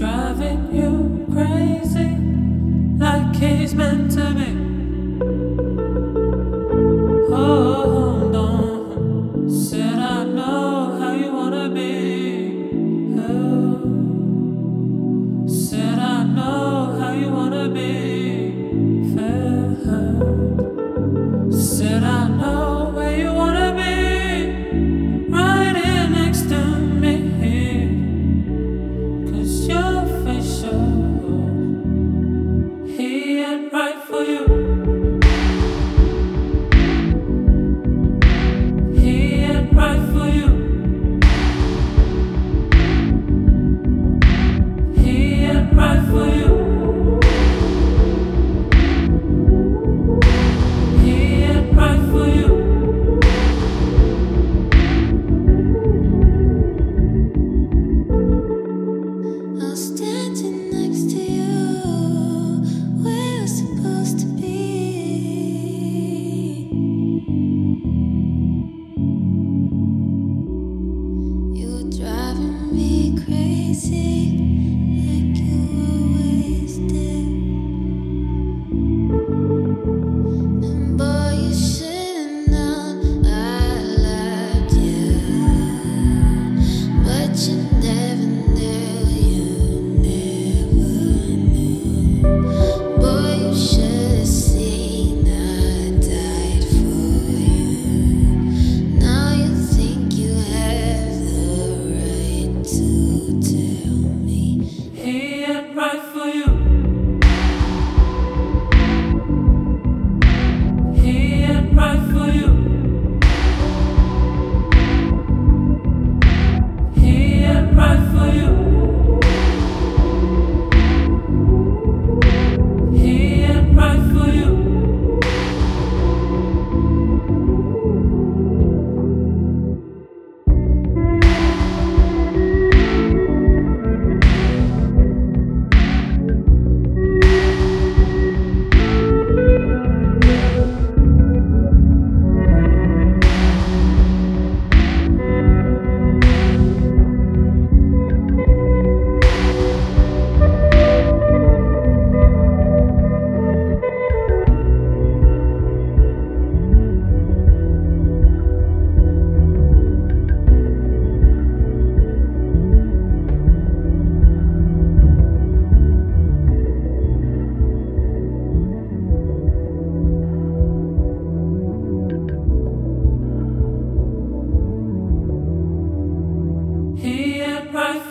driving you crazy like he's meant to be. see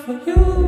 for you.